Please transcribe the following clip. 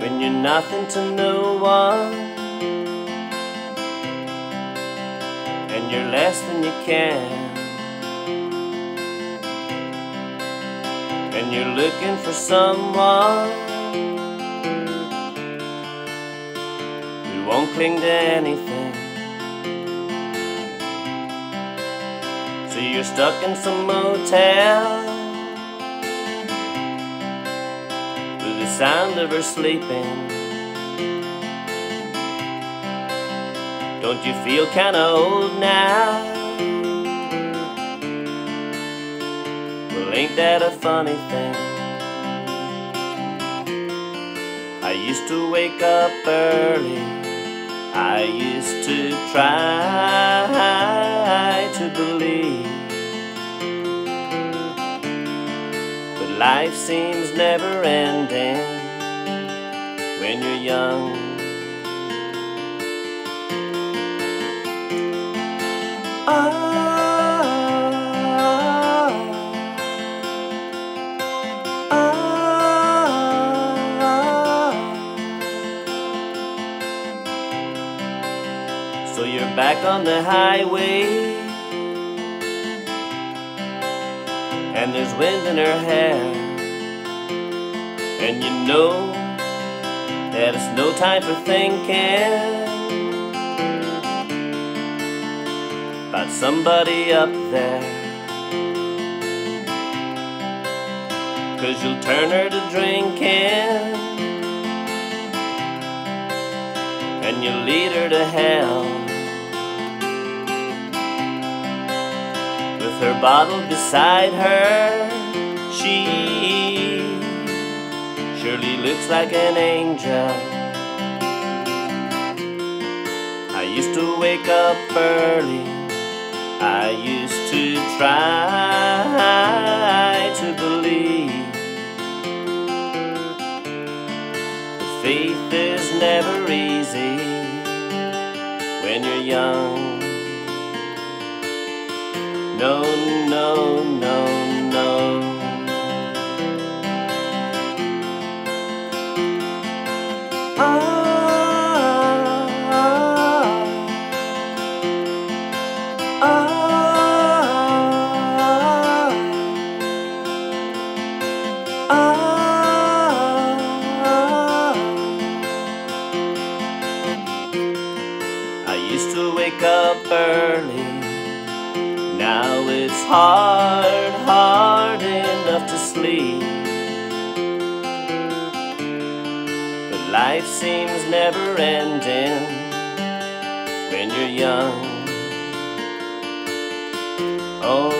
when you're nothing to no one and you're less than you can and you're looking for someone who won't cling to anything you're stuck in some motel With the sound of her sleeping. Don't you feel kinda old now? Well, ain't that a funny thing? I used to wake up early. I used to try to believe. Life seems never ending when you're young. Ah, ah, so you're back on the highway. And there's wind in her hair. And you know that it's no time for thinking about somebody up there. Cause you'll turn her to drinking and you'll lead her to hell. Bottle beside her. She surely looks like an angel. I used to wake up early. I used to try to believe. But faith is never easy when you're young. No, no, no, no. Ah, ah, ah, ah. I used to wake up early. Now it's hard, hard enough to sleep. But life seems never ending when you're young. Oh